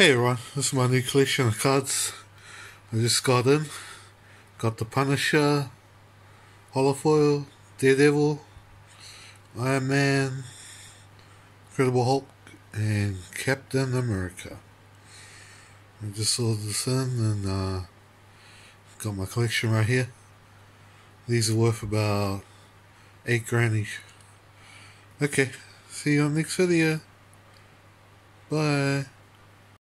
Hey everyone, this is my new collection of cards I just got in. Got the Punisher, Holofoil, Daredevil, Iron Man, Incredible Hulk, and Captain America. I just sold this in and uh, got my collection right here. These are worth about 8 grand each. Okay, see you on next video. Bye.